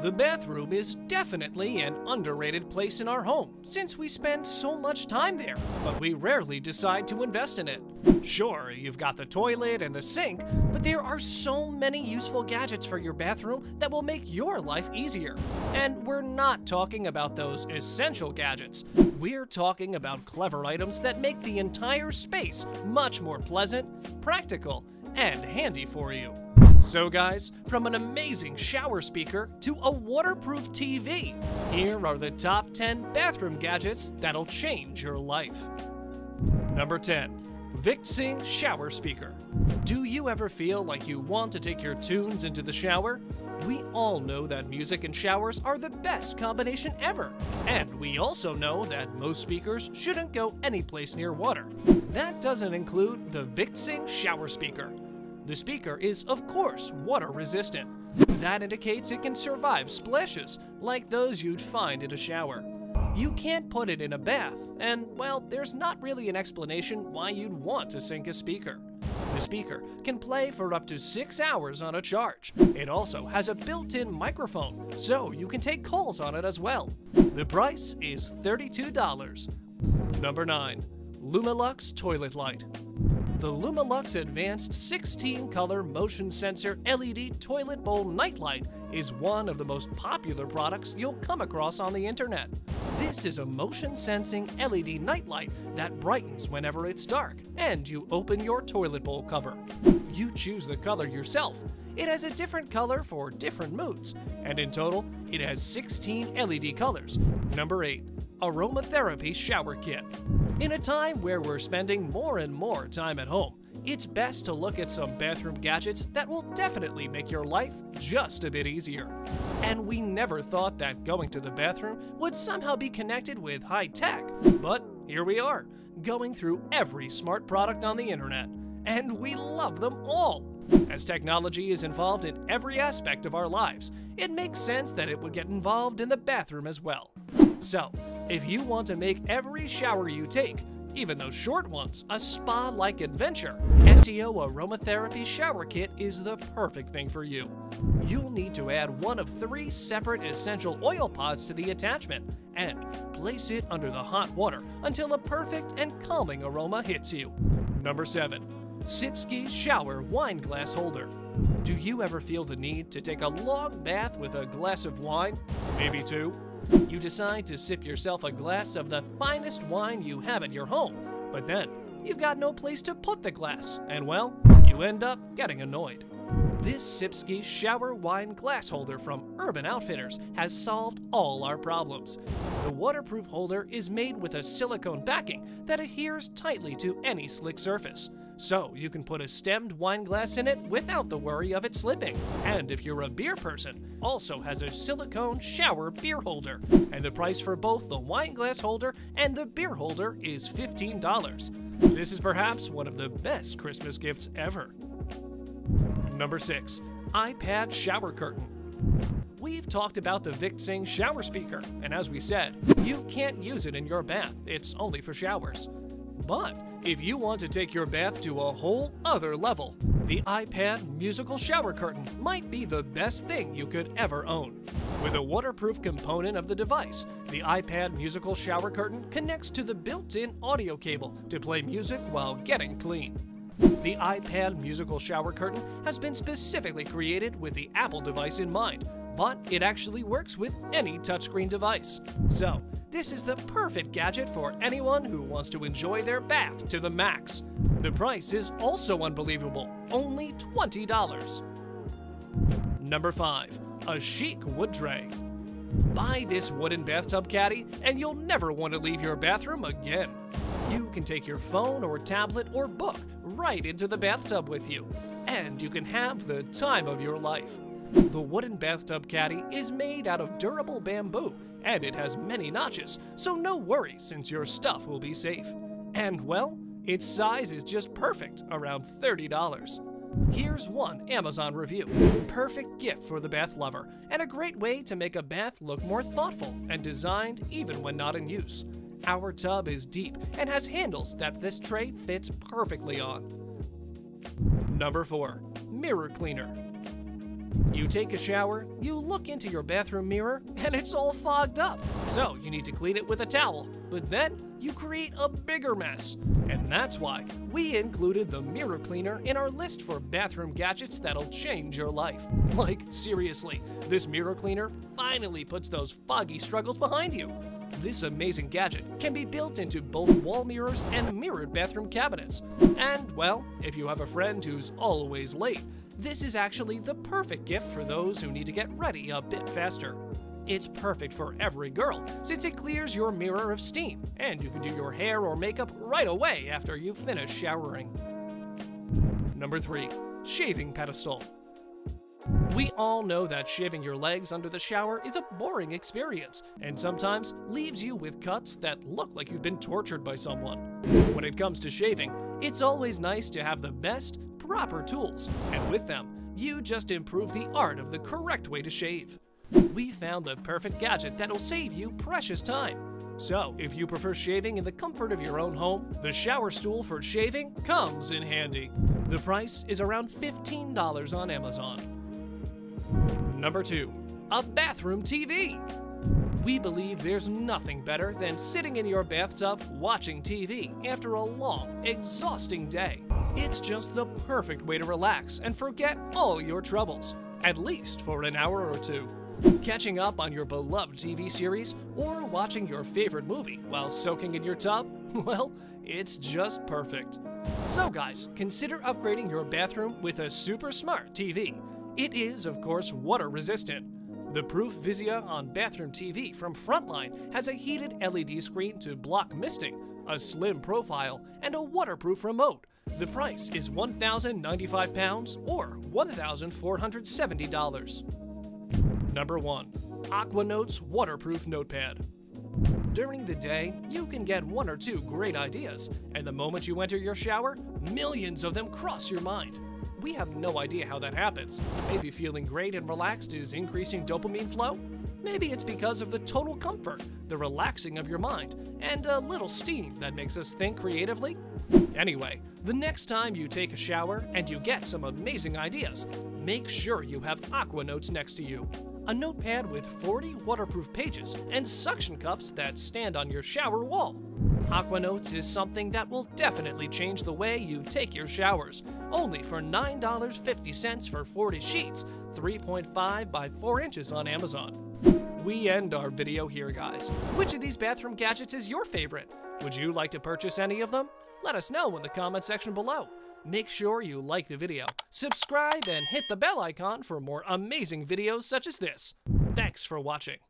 The bathroom is definitely an underrated place in our home since we spend so much time there, but we rarely decide to invest in it. Sure, you've got the toilet and the sink, but there are so many useful gadgets for your bathroom that will make your life easier. And we're not talking about those essential gadgets. We're talking about clever items that make the entire space much more pleasant, practical, and handy for you. So, guys, from an amazing shower speaker to a waterproof TV, here are the top 10 bathroom gadgets that'll change your life. Number 10. VicTsing Shower Speaker. Do you ever feel like you want to take your tunes into the shower? We all know that music and showers are the best combination ever. And we also know that most speakers shouldn't go anyplace near water. That doesn't include the VicTsing Shower Speaker. The speaker is, of course, water resistant. That indicates it can survive splashes like those you'd find in a shower. You can't put it in a bath, and well, there's not really an explanation why you'd want to sink a speaker. The speaker can play for up to six hours on a charge. It also has a built in microphone, so you can take calls on it as well. The price is $32. Number 9. Lumilux Toilet Light. The Lumilux Advanced 16 color motion sensor LED toilet bowl nightlight is one of the most popular products you'll come across on the internet. This is a motion sensing LED nightlight that brightens whenever it's dark, and you open your toilet bowl cover. You choose the color yourself. It has a different color for different moods, and in total, it has 16 LED colors. Number 8 Aromatherapy Shower Kit. In a time where we're spending more and more time at home, it's best to look at some bathroom gadgets that will definitely make your life just a bit easier. And we never thought that going to the bathroom would somehow be connected with high tech, but here we are, going through every smart product on the internet, and we love them all. As technology is involved in every aspect of our lives, it makes sense that it would get involved in the bathroom as well. So, if you want to make every shower you take, even those short ones, a spa like adventure, SEO Aromatherapy Shower Kit is the perfect thing for you. You'll need to add one of three separate essential oil pods to the attachment and place it under the hot water until a perfect and calming aroma hits you. Number 7. Sipski Shower Wine Glass Holder. Do you ever feel the need to take a long bath with a glass of wine? Maybe two? You decide to sip yourself a glass of the finest wine you have at your home, but then you've got no place to put the glass, and well, you end up getting annoyed. This Sipski shower wine glass holder from Urban Outfitters has solved all our problems. The waterproof holder is made with a silicone backing that adheres tightly to any slick surface so you can put a stemmed wine glass in it without the worry of it slipping. And if you're a beer person, also has a silicone shower beer holder. And the price for both the wine glass holder and the beer holder is $15. This is perhaps one of the best Christmas gifts ever. Number 6. iPad Shower Curtain. We've talked about the VicTsing shower speaker, and as we said, you can't use it in your bath, it's only for showers. But if you want to take your bath to a whole other level, the iPad musical shower curtain might be the best thing you could ever own. With a waterproof component of the device, the iPad musical shower curtain connects to the built-in audio cable to play music while getting clean. The iPad musical shower curtain has been specifically created with the Apple device in mind, but it actually works with any touchscreen device. So, this is the perfect gadget for anyone who wants to enjoy their bath to the max. The price is also unbelievable, only $20. Number 5. A chic wood tray. Buy this wooden bathtub caddy and you'll never want to leave your bathroom again. You can take your phone or tablet or book right into the bathtub with you, and you can have the time of your life. The wooden bathtub caddy is made out of durable bamboo and it has many notches, so no worries since your stuff will be safe. And well, its size is just perfect, around $30. Here's one Amazon review. Perfect gift for the bath lover, and a great way to make a bath look more thoughtful and designed even when not in use. Our tub is deep and has handles that this tray fits perfectly on. Number 4. Mirror Cleaner. You take a shower, you look into your bathroom mirror, and it's all fogged up. So you need to clean it with a towel, but then you create a bigger mess. And that's why we included the mirror cleaner in our list for bathroom gadgets that'll change your life. Like, seriously, this mirror cleaner finally puts those foggy struggles behind you. This amazing gadget can be built into both wall mirrors and mirrored bathroom cabinets. And, well, if you have a friend who's always late, this is actually the perfect gift for those who need to get ready a bit faster. It's perfect for every girl, since it clears your mirror of steam, and you can do your hair or makeup right away after you finish showering. Number 3. Shaving Pedestal we all know that shaving your legs under the shower is a boring experience, and sometimes leaves you with cuts that look like you've been tortured by someone. When it comes to shaving, it's always nice to have the best, proper tools, and with them, you just improve the art of the correct way to shave. We found the perfect gadget that'll save you precious time. So, if you prefer shaving in the comfort of your own home, the shower stool for shaving comes in handy. The price is around $15 on Amazon. Number 2. A bathroom TV. We believe there's nothing better than sitting in your bathtub watching TV after a long, exhausting day. It's just the perfect way to relax and forget all your troubles, at least for an hour or two. Catching up on your beloved TV series or watching your favorite movie while soaking in your tub? Well, it's just perfect. So, guys, consider upgrading your bathroom with a super smart TV. It is, of course, water resistant. The ProofVision bathroom TV from Frontline has a heated LED screen to block misting, a slim profile, and a waterproof remote the price is £1,095 or $1,470. Number 1. Aquanotes Waterproof Notepad. During the day, you can get one or two great ideas, and the moment you enter your shower, millions of them cross your mind. We have no idea how that happens. Maybe feeling great and relaxed is increasing dopamine flow? Maybe it's because of the total comfort, the relaxing of your mind, and a little steam that makes us think creatively? Anyway, the next time you take a shower and you get some amazing ideas, make sure you have aqua notes next to you. A notepad with 40 waterproof pages and suction cups that stand on your shower wall. Aqua Notes is something that will definitely change the way you take your showers, only for $9.50 for 40 sheets, 3.5 by 4 inches on Amazon. We end our video here, guys. Which of these bathroom gadgets is your favorite? Would you like to purchase any of them? Let us know in the comment section below. Make sure you like the video, subscribe, and hit the bell icon for more amazing videos such as this. Thanks for watching.